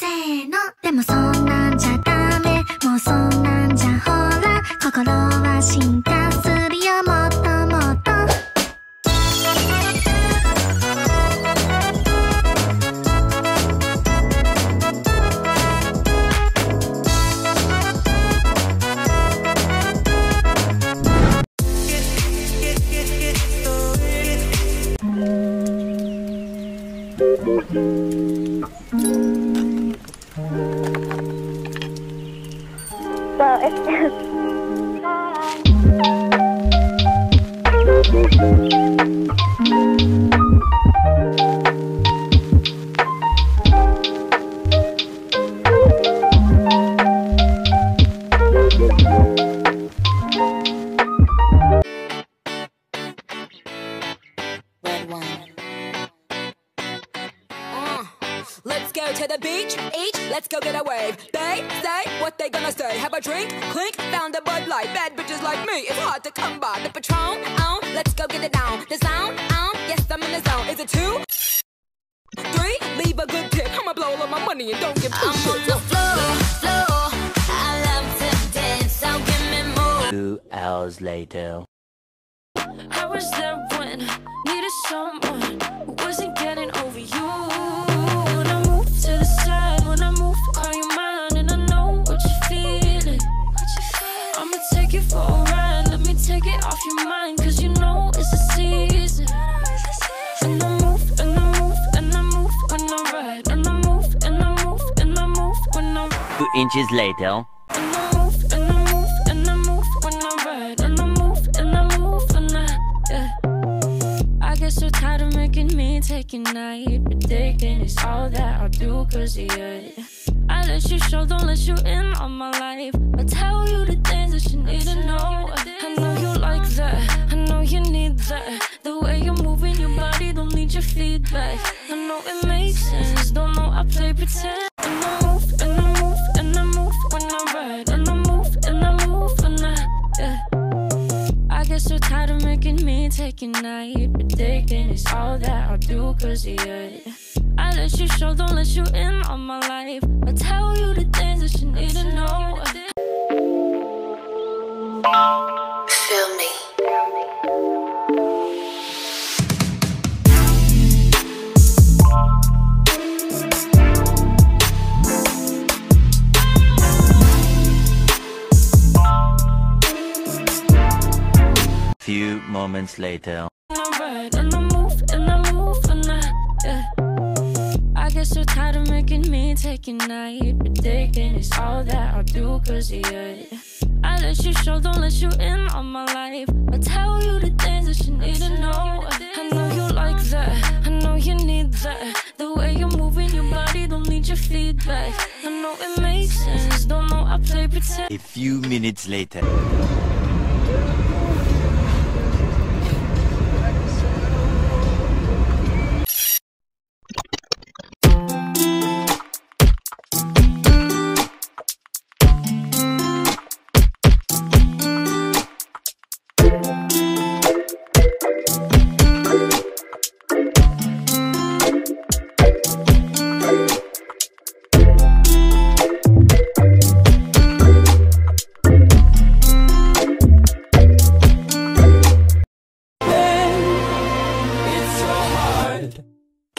せーのでもそんなんじゃダメもうそんなんじゃほら心は進化するよもっともっとあ。Let's go to the beach, each, let's go get a wave. They say what they gonna say. Have a drink, clink, found a Bud Light. Bad bitches like me, it's hard to come by. The Patron, on, let's go get it down. The sound, on, yes, I'm in the zone. Is it two? Three, leave a good tip. I'ma blow all of my money and don't give two I'm on shits. the floor, floor. I love to dance, so give me more. Two hours later. I was there when I needed someone who wasn't getting over you. I later. so tired of making me take a night. But taking is all that I'll do, cause yeah. I let you show, don't let you in on my life. I tell you the things that you need to know. I know you like that, I know you need that. The way you're moving your body, don't need your feedback. I know it makes sense, don't know I play pretend. Making me take a night. Predicting it's all that I'll do, cause yeah. I let you show, don't let you in on my life. I tell you the things that you need to know. Few moments later. And and I move, and I move, and I, yeah. I get so tired of making me take a night. But taking is all that I'll do, cause yeah. I let you show, don't let you in on my life. I tell you the things that you need to know. I know you like that, I know you need that. The way you're moving your body, don't need your feedback. I know it makes sense, don't know I play pretend. A few minutes later.